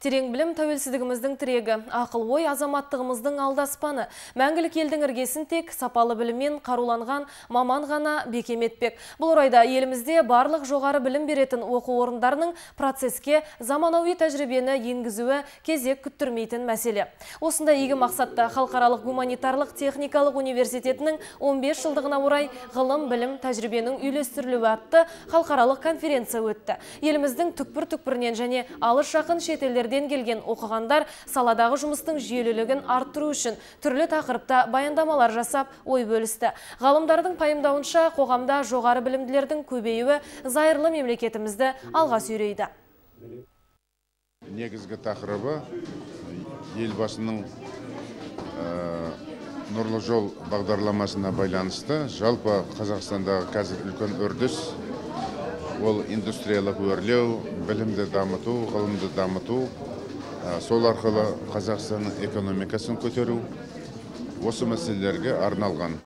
Терең білім тәуелсіздігіміздің тірегі, ақыл ой азаматтығымыздың алдаспаны. Мәңгілік елдің іргесін тек сапалы біліммен қаруланған маман ғана бекем етпек. Бұл орайда елімізде барлық жоғары білім беретін оқу орындарының процеске заманауи тәжірибені енгізуі кезек күттірмейтін мәселе. Осында игі мақсатта халықаралық гуманитарлық техникалық университетінің 15 жылдығына орай ғылым білім тәжірибенің үйлестірілуі атты халықаралық конференция өтті. Еліміздің түкпір-түкпірінен және алыс жақын шетелдер елдерден келген оқығандар саладағы жұмыстың жүйелілігін арттыру үшін түрлі тақырыпта баяндамалар жасап ой бөлісті. Ғалымдардың пайымдауынша қоғамда жоғары білімділердің көбеюі зайырлы мемлекетімізді алға сүйрейді. Негізгі тақырыбы елбасының нұрлы жол бағдарламасына байланысты жалпы Қазақстандағы қазір үлкен үрдіс ол индустриялық өрлеу білімді дамыту ғылымды дамыту сол арқылы қазақстанның экономикасын көтеру осы мәселелерге арналған.